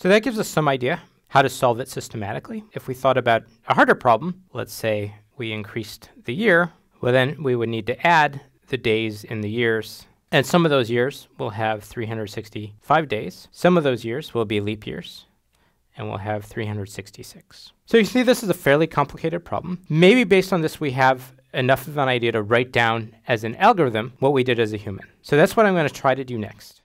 So that gives us some idea how to solve it systematically. If we thought about a harder problem, let's say we increased the year, well then we would need to add the days in the years. And some of those years will have 365 days. Some of those years will be leap years and we'll have 366. So you see this is a fairly complicated problem. Maybe based on this we have enough of an idea to write down as an algorithm what we did as a human. So that's what I'm going to try to do next.